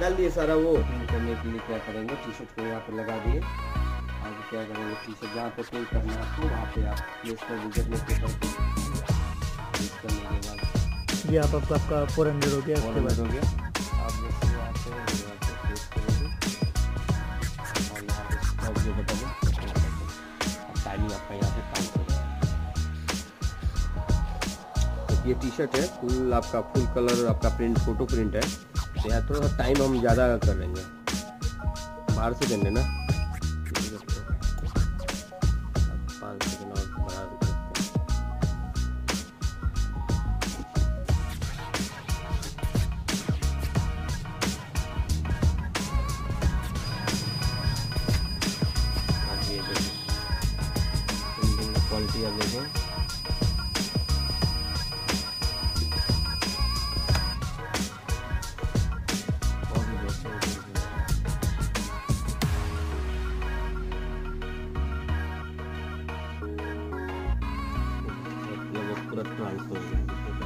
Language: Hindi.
डाल दिए सारा वो। प्रिंट करने के लिए क्या करेंगे? टी शर्ट को यहाँ पर लगा दिए। आगे क्या करेंगे? टी शर्ट जहाँ पे प्रिंट करना है आपको वहाँ पे आप प्लेस कर दीजिए करने के बाद। जी आप आपका आपका फोर हंड्रेड हो गया उसके बाद। हो गया। आप यहाँ पे और यहाँ पे स्टॉप जो बटन है टाइमिंग आपका यहाँ पे काम ये टी शर्ट है फुल आपका फुल कलर आपका प्रिंट फ़ोटो प्रिंट है। तो यहाँ थोड़ा सा टाइम हम ज़्यादा कर लेंगे। बाहर से करने ना? हैं क्वालिटी आप देखें। ってはいるそうです。